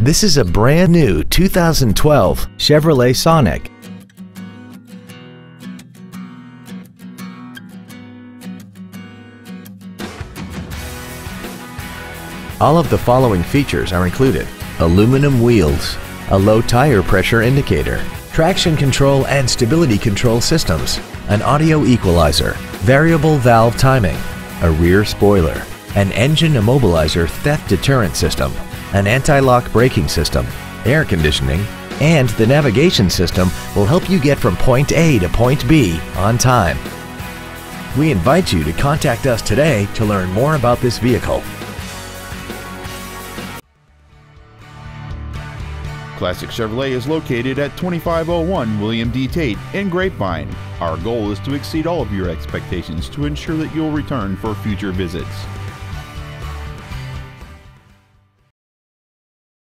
This is a brand new 2012 Chevrolet Sonic. All of the following features are included. Aluminum wheels, a low tire pressure indicator, traction control and stability control systems, an audio equalizer, variable valve timing, a rear spoiler, an engine immobilizer theft deterrent system, an anti-lock braking system, air conditioning, and the navigation system will help you get from point A to point B on time. We invite you to contact us today to learn more about this vehicle. Classic Chevrolet is located at 2501 William D. Tate in Grapevine. Our goal is to exceed all of your expectations to ensure that you'll return for future visits.